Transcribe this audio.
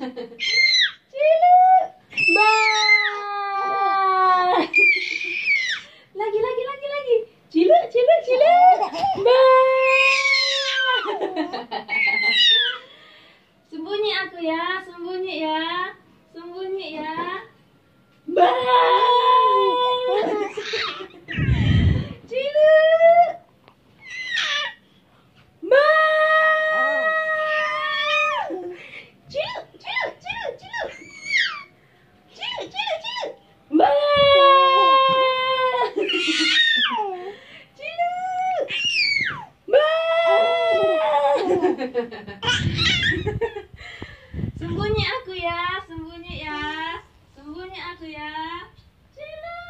Cilu. ba Lagi lagi lagi lagi. Cilu, cilu, cilu. Bye. sembunyi aku ya, sembunyi ya, sembunyi aku ya. Cilu.